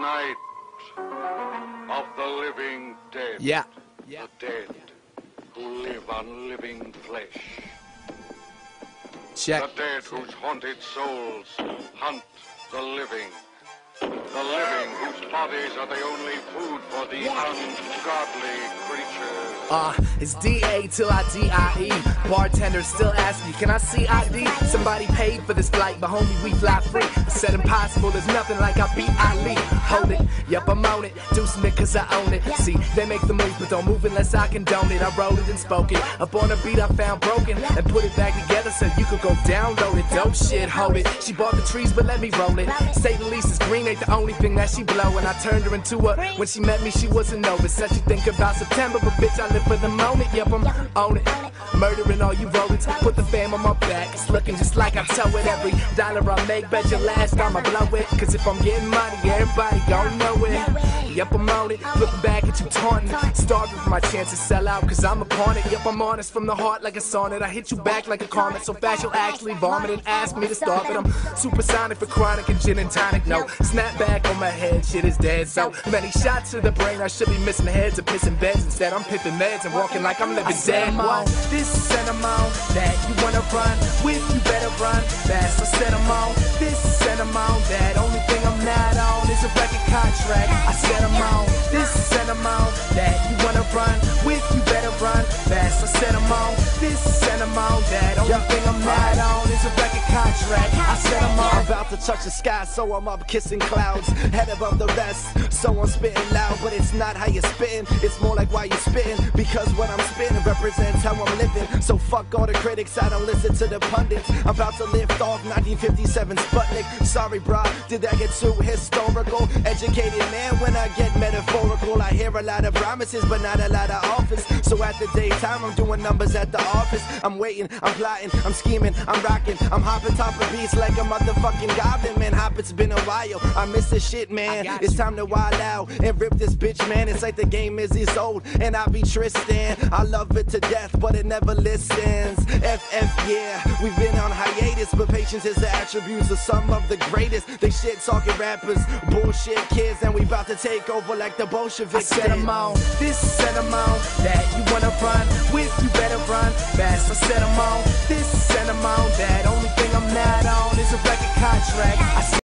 Night of the living dead. Yeah. The dead who live on living flesh. Check. The dead whose haunted souls hunt the living. The living whose bodies are the only food for the ungodly creatures. Uh, it's DA till I DIE. Bartender still ask me, can I see ID? Somebody paid for this flight, but homie, we fly free. I said impossible, there's nothing like I beat Ali. Hold it, yep, I'm on it. Some it cause I own it. See, they make the move, but don't move unless I condone it. I wrote it and spoke it. Up on a beat I found broken and put it back together so you could go download it. Dope shit, hold it. She bought the trees, but let me roll it. Say the least, is green ain't the only thing that she blow. And I turned her into a, when she met me, she wasn't nervous. Said she think about September, but bitch, I live for the moment. Yep, I'm on it. Murdering all you rodents. Put the fam on my back. It's looking just like I tell it. Every dollar I make, bet your last time I blow it. Cause if I'm getting money, everybody gon' know it. Yep, I'm on it. Looking back at you taunting. Starving for my chance to sell out, cause I'm upon it. Yep, I'm honest from the heart like a sonnet. I hit you back like a comet so fast you'll actually vomit and ask me to stop it. I'm supersonic for chronic and gin and tonic. No, snap back on my head, shit is dead. So many shots to the brain, I should be missing heads and pissing beds. Instead, I'm pipping meds and walking like I'm living dead. Whoa, this is sentimental that you wanna run with, you better run fast. I said I'm on only thing I'm not on is a record contract. I said I'm all About to touch the sky, so I'm up kissing clouds. Head above the rest, so I'm spitting loud. But it's not how you're spitting, it's more like why you spitting. Because what I'm spitting represents how I'm living. So fuck all the critics, I don't listen to the pundits. I'm about to lift off 1957 Sputnik. Sorry, bro, did that get too historical? Educated man when I get metaphorical. I hear a lot of promises, but not a lot of offers. So at the daytime, I'm doing numbers at the office. I'm waiting, I'm plotting, I'm scheming, I'm rocking, I'm hopping top of beats like a motherfucking goblin, man. Hop, it's been a while. I miss this shit, man. It's time to wild out and rip this bitch, man. It's like the game is is old, and I be Tristan. I love it to death, but it never listens. FF, yeah, we've been on hiatus, but patience is the attributes of some of the greatest. They shit talking rappers, bullshit kids, and we about to take over like the I Bolsheviks. said did. I'm on this is sentimental that you wanna run with, you better run fast. I said I'm on this is